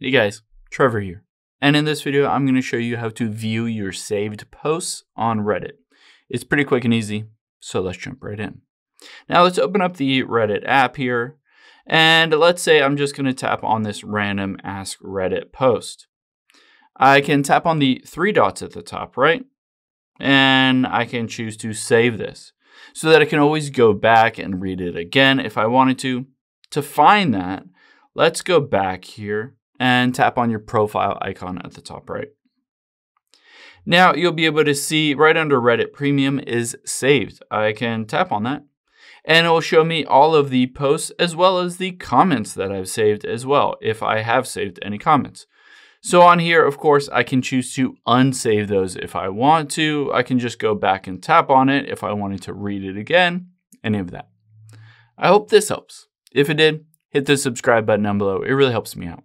Hey guys, Trevor here. And in this video, I'm going to show you how to view your saved posts on Reddit. It's pretty quick and easy, so let's jump right in. Now let's open up the Reddit app here. And let's say I'm just going to tap on this random Ask Reddit post. I can tap on the three dots at the top right, and I can choose to save this so that I can always go back and read it again if I wanted to. To find that, let's go back here and tap on your profile icon at the top right. Now you'll be able to see right under Reddit Premium is saved. I can tap on that and it will show me all of the posts as well as the comments that I've saved as well, if I have saved any comments. So on here, of course, I can choose to unsave those if I want to. I can just go back and tap on it if I wanted to read it again, any of that. I hope this helps. If it did, hit the subscribe button down below. It really helps me out